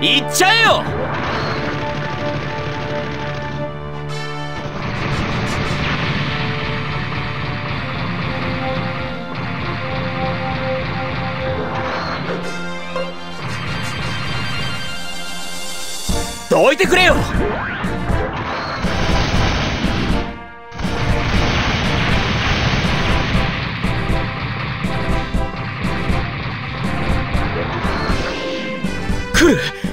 行っちゃえよ！どいてくれよ！来る！